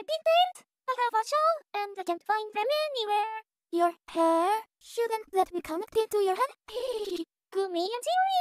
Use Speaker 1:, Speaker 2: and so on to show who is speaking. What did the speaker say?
Speaker 1: Have been? I have a show, and I can't find them anywhere. Your hair? Shouldn't that be connected to your head? Gumi, andiri.